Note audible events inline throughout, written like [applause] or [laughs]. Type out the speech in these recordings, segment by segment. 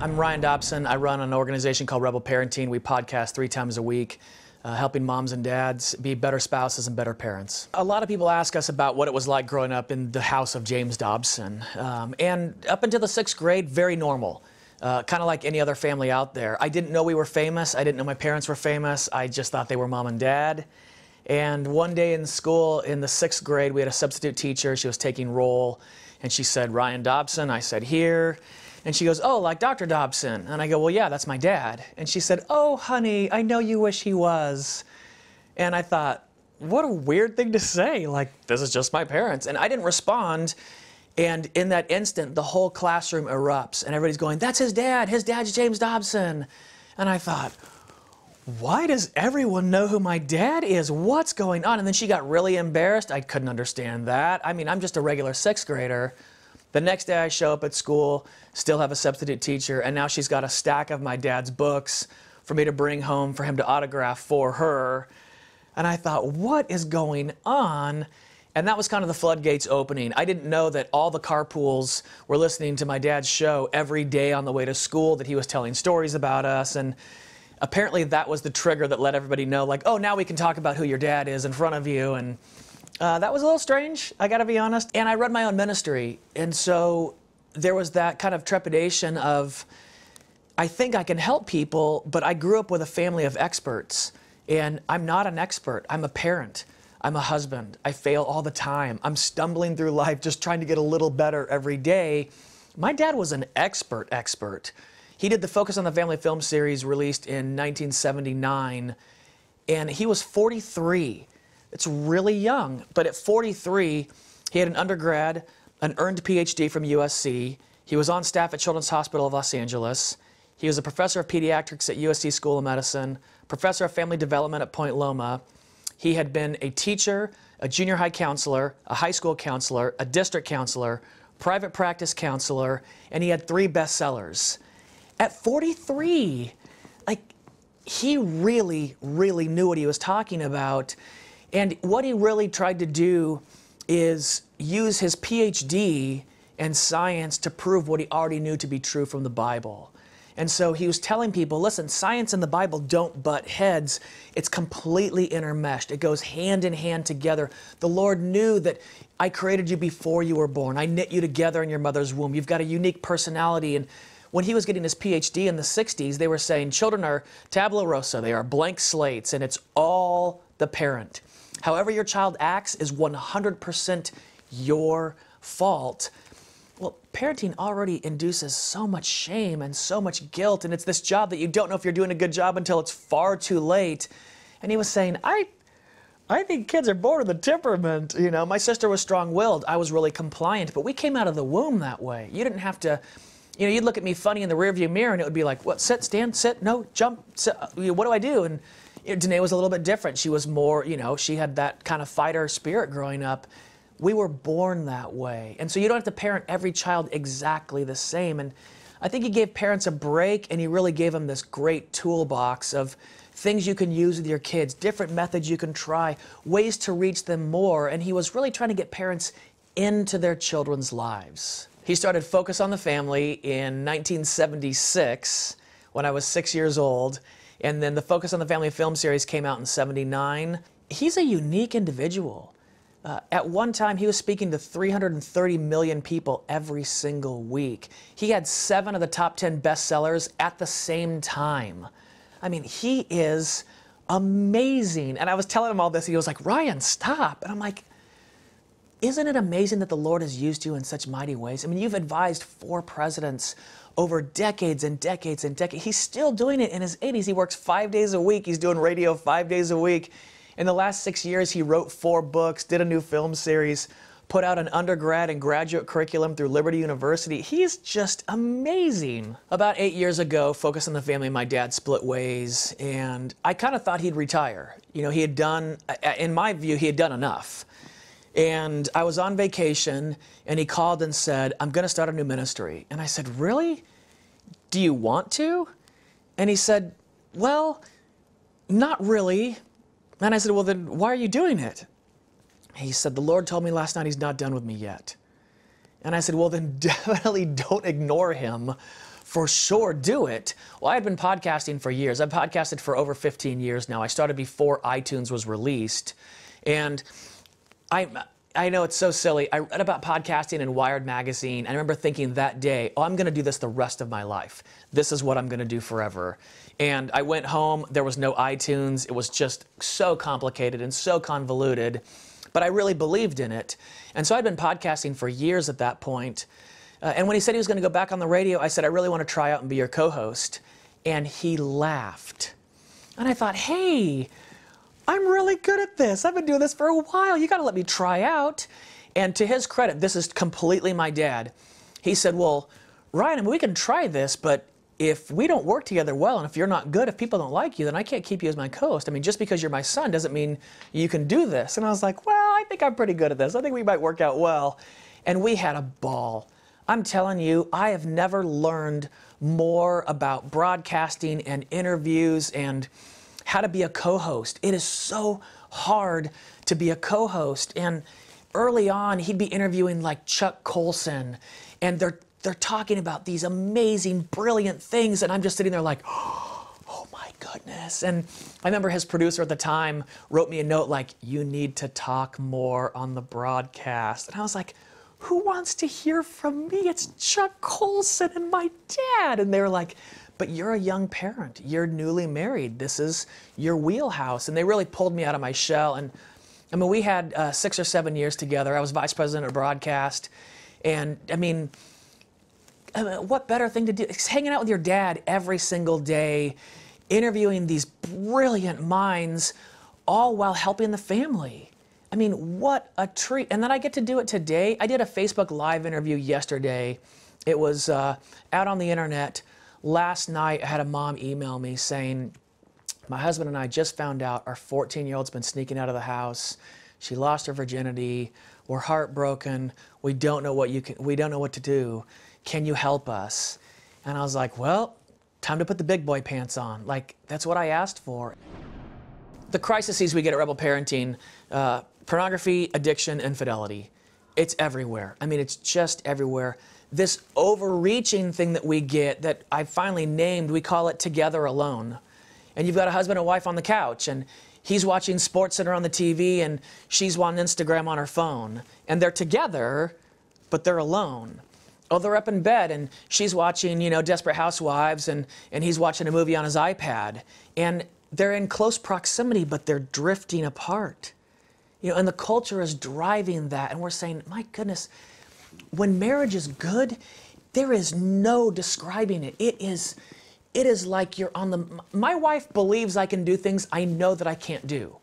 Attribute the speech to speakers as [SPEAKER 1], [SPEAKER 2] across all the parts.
[SPEAKER 1] I'm Ryan Dobson. I run an organization called Rebel Parenting. We podcast three times a week, uh, helping moms and dads be better spouses and better parents. A lot of people ask us about what it was like growing up in the house of James Dobson. Um, and up until the sixth grade, very normal. Uh, kind of like any other family out there. I didn't know we were famous. I didn't know my parents were famous. I just thought they were mom and dad. And one day in school, in the sixth grade, we had a substitute teacher. She was taking roll, and she said, Ryan Dobson. I said, here. And she goes, Oh, like Dr. Dobson. And I go, Well, yeah, that's my dad. And she said, Oh, honey, I know you wish he was. And I thought, What a weird thing to say. Like, this is just my parents. And I didn't respond. And in that instant, the whole classroom erupts, and everybody's going, That's his dad. His dad's James Dobson. And I thought, why does everyone know who my dad is? What's going on? And then she got really embarrassed. I couldn't understand that. I mean, I'm just a regular sixth grader. The next day I show up at school, still have a substitute teacher, and now she's got a stack of my dad's books for me to bring home for him to autograph for her. And I thought, what is going on? And that was kind of the floodgates opening. I didn't know that all the carpools were listening to my dad's show every day on the way to school, that he was telling stories about us. And apparently that was the trigger that let everybody know, like, oh, now we can talk about who your dad is in front of you. And uh, that was a little strange, I gotta be honest. And I run my own ministry. And so there was that kind of trepidation of, I think I can help people, but I grew up with a family of experts. And I'm not an expert, I'm a parent. I'm a husband. I fail all the time. I'm stumbling through life just trying to get a little better every day. My dad was an expert, expert. He did the Focus on the Family film series released in 1979, and he was 43. It's really young. But at 43, he had an undergrad, an earned PhD from USC. He was on staff at Children's Hospital of Los Angeles. He was a professor of pediatrics at USC School of Medicine, professor of family development at Point Loma. He had been a teacher, a junior high counselor, a high school counselor, a district counselor, private practice counselor, and he had three bestsellers. At 43, like, he really, really knew what he was talking about. And what he really tried to do is use his PhD in science to prove what he already knew to be true from the Bible. And so he was telling people listen, science and the Bible don't butt heads. It's completely intermeshed, it goes hand in hand together. The Lord knew that I created you before you were born, I knit you together in your mother's womb. You've got a unique personality. And when he was getting his PhD in the 60s, they were saying children are tabula rasa, they are blank slates, and it's all the parent. However, your child acts is 100% your fault. Well, parenting already induces so much shame and so much guilt, and it's this job that you don't know if you're doing a good job until it's far too late. And he was saying, I, I think kids are born with a temperament. You know, my sister was strong willed. I was really compliant, but we came out of the womb that way. You didn't have to, you know, you'd look at me funny in the rearview mirror and it would be like, what, sit, stand, sit, no, jump, sit, what do I do? And you Danae was a little bit different. She was more, you know, she had that kind of fighter spirit growing up. We were born that way. And so you don't have to parent every child exactly the same. And I think he gave parents a break and he really gave them this great toolbox of things you can use with your kids, different methods you can try, ways to reach them more. And he was really trying to get parents into their children's lives. He started Focus on the Family in 1976 when I was six years old. And then the Focus on the Family film series came out in 79. He's a unique individual. Uh, at one time, he was speaking to 330 million people every single week. He had seven of the top 10 bestsellers at the same time. I mean, he is amazing. And I was telling him all this. He was like, Ryan, stop. And I'm like, isn't it amazing that the Lord has used you in such mighty ways? I mean, you've advised four presidents over decades and decades and decades. He's still doing it in his 80s. He works five days a week. He's doing radio five days a week. In the last six years, he wrote four books, did a new film series, put out an undergrad and graduate curriculum through Liberty University. He's just amazing. About eight years ago, Focus on the Family, my dad split ways, and I kind of thought he'd retire. You know, he had done, uh, in my view, he had done enough. And I was on vacation, and he called and said, I'm going to start a new ministry. And I said, Really? Do you want to? And he said, Well, not really. And I said, Well, then why are you doing it? He said, The Lord told me last night he's not done with me yet. And I said, Well, then [laughs] definitely don't ignore him for sure do it. Well, I had been podcasting for years. I've podcasted for over 15 years now. I started before iTunes was released. And I, I know it's so silly. I read about podcasting in Wired Magazine. I remember thinking that day, oh, I'm going to do this the rest of my life. This is what I'm going to do forever. And I went home. There was no iTunes. It was just so complicated and so convoluted. But I really believed in it. And so I'd been podcasting for years at that point. Uh, and when he said he was going to go back on the radio, I said, I really want to try out and be your co host. And he laughed. And I thought, hey, I'm really good at this. I've been doing this for a while. You got to let me try out. And to his credit, this is completely my dad. He said, Well, Ryan, I mean, we can try this, but if we don't work together well and if you're not good, if people don't like you, then I can't keep you as my co host. I mean, just because you're my son doesn't mean you can do this. And I was like, Well, I think I'm pretty good at this. I think we might work out well. And we had a ball. I'm telling you, I have never learned more about broadcasting and interviews and how to be a co host. It is so hard to be a co host. And early on, he'd be interviewing like Chuck Colson, and they're, they're talking about these amazing, brilliant things. And I'm just sitting there like, [gasps] oh my goodness. And I remember his producer at the time wrote me a note like, you need to talk more on the broadcast. And I was like, who wants to hear from me? It's Chuck Colson and my dad. And they were like, but you're a young parent. You're newly married. This is your wheelhouse. And they really pulled me out of my shell. And I mean, we had uh, six or seven years together. I was vice president of broadcast. And I mean, mean, what better thing to do? It's hanging out with your dad every single day, interviewing these brilliant minds, all while helping the family. I mean, what a treat. And then I get to do it today. I did a Facebook Live interview yesterday. It was uh, out on the internet. Last night, I had a mom email me saying, My husband and I just found out our 14 year old's been sneaking out of the house. She lost her virginity. We're heartbroken. We don't know what you can, we don't know what to do. Can you help us? And I was like, Well, time to put the big boy pants on. Like, that's what I asked for. The crises we get at Rebel Parenting, uh, pornography, addiction, infidelity. It's everywhere. I mean, it's just everywhere. This overreaching thing that we get that I finally named, we call it together alone. And you've got a husband and wife on the couch, and he's watching Sports Center on the TV, and she's on Instagram on her phone. And they're together, but they're alone. Oh, they're up in bed, and she's watching, you know, Desperate Housewives, and, and he's watching a movie on his iPad. And they're in close proximity, but they're drifting apart. You know, and the culture is driving that. And we're saying, my goodness, when marriage is good, there is no describing it. It is, it is like you're on the. My wife believes I can do things I know that I can't do.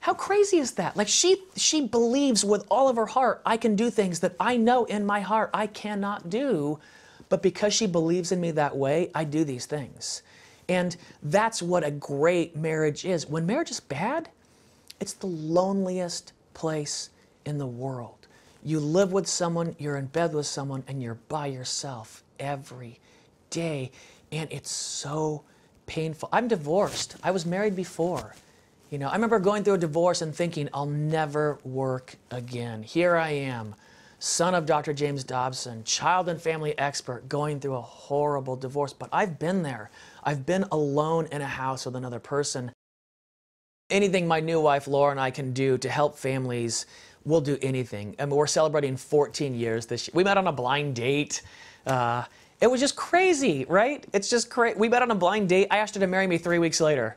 [SPEAKER 1] How crazy is that? Like she she believes with all of her heart I can do things that I know in my heart I cannot do, but because she believes in me that way, I do these things. And that's what a great marriage is. When marriage is bad, it's the loneliest place in the world. You live with someone, you're in bed with someone, and you're by yourself every day. And it's so painful. I'm divorced. I was married before. You know, I remember going through a divorce and thinking, I'll never work again. Here I am, son of Dr. James Dobson, child and family expert, going through a horrible divorce. But I've been there. I've been alone in a house with another person anything my new wife Laura and I can do to help families, we'll do anything. I mean, we're celebrating 14 years this year. We met on a blind date. Uh, it was just crazy, right? It's just crazy. We met on a blind date. I asked her to marry me three weeks later.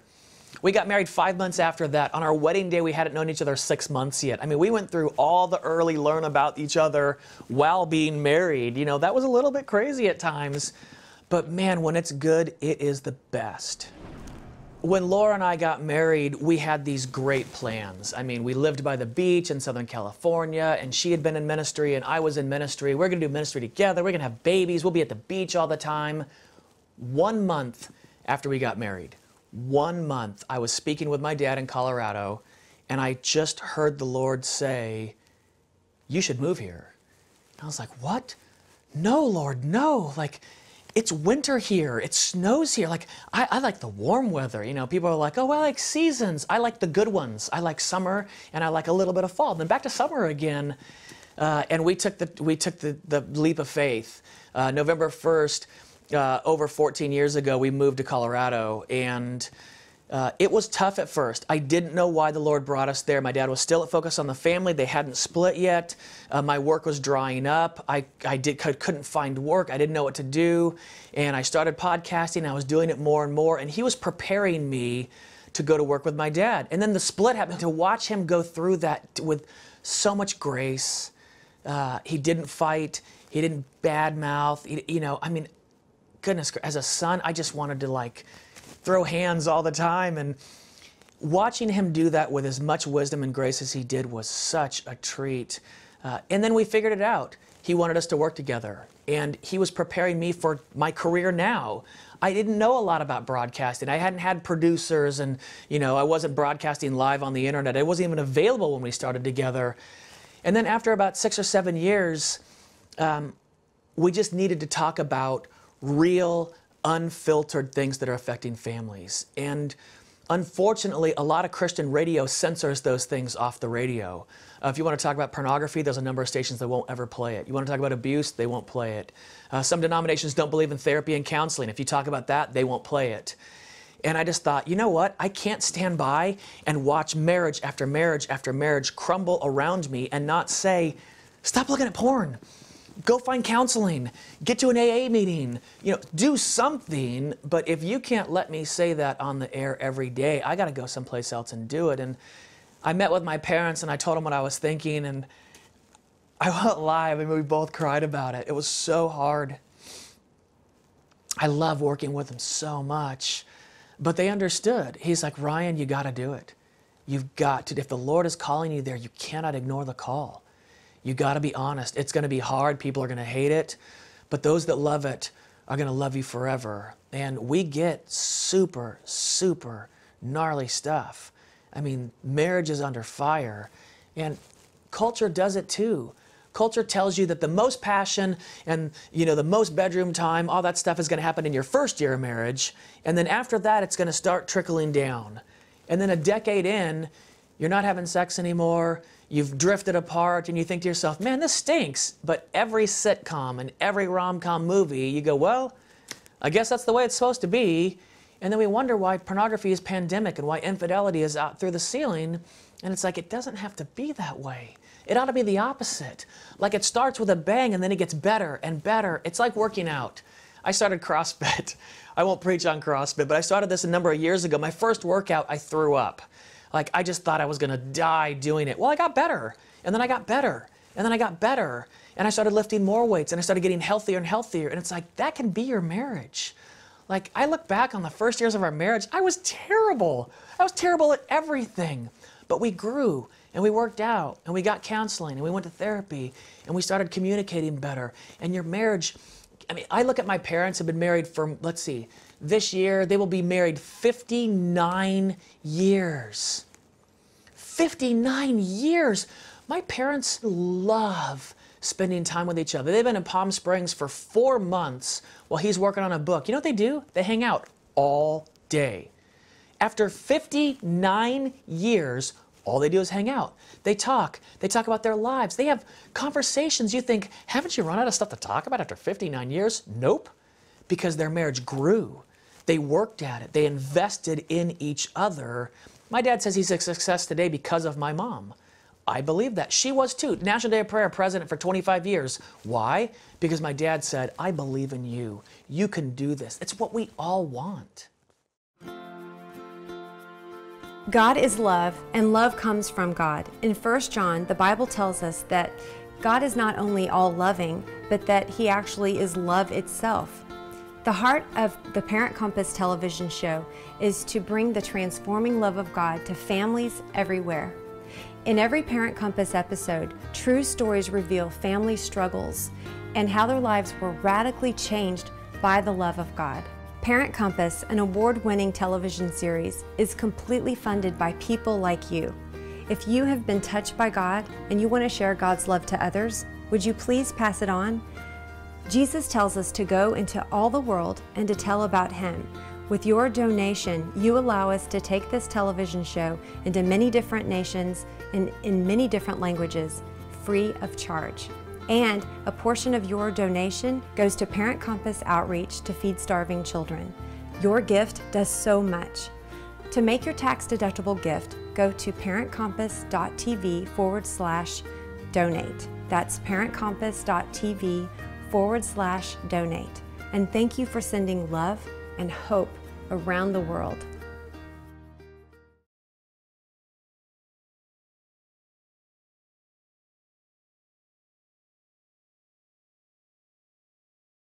[SPEAKER 1] We got married five months after that. On our wedding day, we hadn't known each other six months yet. I mean, we went through all the early learn about each other while being married. You know, that was a little bit crazy at times. But man, when it's good, it is the best when Laura and I got married, we had these great plans. I mean, we lived by the beach in Southern California, and she had been in ministry, and I was in ministry. We're going to do ministry together. We're going to have babies. We'll be at the beach all the time. One month after we got married, one month, I was speaking with my dad in Colorado, and I just heard the Lord say, You should move here. And I was like, What? No, Lord, no. Like, it's winter here. It snows here. Like, I, I, like the warm weather. You know, people are like, oh, I like seasons. I like the good ones. I like summer and I like a little bit of fall. Then back to summer again. Uh, and we took the we took the, the leap of faith. Uh, November 1st, uh, over 14 years ago, we moved to Colorado, and uh, it was tough at first. I didn't know why the Lord brought us there. My dad was still focused on the family. They hadn't split yet. Uh, my work was drying up. I, I did, couldn't find work. I didn't know what to do. And I started podcasting. I was doing it more and more. And he was preparing me to go to work with my dad. And then the split happened. To watch him go through that with so much grace. Uh, he didn't fight. He didn't badmouth. You know, I mean, goodness, as a son, I just wanted to like throw hands all the time. And watching him do that with as much wisdom and grace as he did was such a treat. Uh, and then we figured it out. He wanted us to work together, and he was preparing me for my career now. I didn't know a lot about broadcasting. I hadn't had producers, and you know, I wasn't broadcasting live on the internet. It wasn't even available when we started together. And then after about six or seven years, um, we just needed to talk about real unfiltered things that are affecting families. And unfortunately, a lot of Christian radio censors those things off the radio. Uh, if you want to talk about pornography, there's a number of stations that won't ever play it. You want to talk about abuse, they won't play it. Uh, some denominations don't believe in therapy and counseling. If you talk about that, they won't play it. And I just thought, you know what? I can't stand by and watch marriage after marriage after marriage crumble around me and not say, stop looking at porn go find counseling, get to an AA meeting, you know, do something. But if you can't let me say that on the air every day, I got to go someplace else and do it. And I met with my parents and I told them what I was thinking, and I [laughs] won't lie, I mean, we both cried about it. It was so hard. I love working with them so much. But they understood. He's like, Ryan, you got to do it. You've got to. If the Lord is calling you there, you cannot ignore the call. You got to be honest. It's going to be hard. People are going to hate it. But those that love it are going to love you forever. And we get super, super gnarly stuff. I mean, marriage is under fire. And culture does it too. Culture tells you that the most passion and you know the most bedroom time, all that stuff is going to happen in your first year of marriage, and then after that it's going to start trickling down. And then a decade in, you're not having sex anymore you've drifted apart and you think to yourself, man, this stinks. But every sitcom and every rom com movie, you go, well, I guess that's the way it's supposed to be. And then we wonder why pornography is pandemic and why infidelity is out through the ceiling. And it's like, it doesn't have to be that way. It ought to be the opposite. Like it starts with a bang and then it gets better and better. It's like working out. I started CrossFit. [laughs] I won't preach on CrossFit, but I started this a number of years ago. My first workout, I threw up. Like I just thought I was gonna die doing it. Well, I got better, and then I got better, and then I got better, and I started lifting more weights, and I started getting healthier and healthier. And it's like that can be your marriage. Like I look back on the first years of our marriage, I was terrible. I was terrible at everything. But we grew and we worked out and we got counseling and we went to therapy and we started communicating better. And your marriage, I mean, I look at my parents have been married for, let's see, this year they will be married 59 years. 59 years. My parents love spending time with each other. They've been in Palm Springs for four months while he's working on a book. You know what they do? They hang out all day. After 59 years, all they do is hang out. They talk. They talk about their lives. They have conversations. You think, haven't you run out of stuff to talk about after 59 years? Nope. Because their marriage grew. They worked at it. They invested in each other my dad says he's a success today because of my mom. I believe that. She was too. National Day of Prayer president for 25 years. Why? Because my dad said, I believe in you. You can do this. It's what we all want.
[SPEAKER 2] God is love, and love comes from God. In 1 John, the Bible tells us that God is not only all loving, but that He actually is love itself. The heart of the Parent Compass television show is to bring the transforming love of God to families everywhere. In every Parent Compass episode, true stories reveal family struggles and how their lives were radically changed by the love of God. Parent Compass, an award winning television series, is completely funded by people like you. If you have been touched by God and you want to share God's love to others, would you please pass it on? Jesus tells us to go into all the world and to tell about Him. With your donation, you allow us to take this television show into many different nations and in many different languages, free of charge. And a portion of your donation goes to Parent Compass Outreach to feed starving children. Your gift does so much. To make your tax deductible gift, go to parentcompass.tv forward slash donate. That's parentcompass.tv forward slash donate. And thank you for sending love and hope around the world.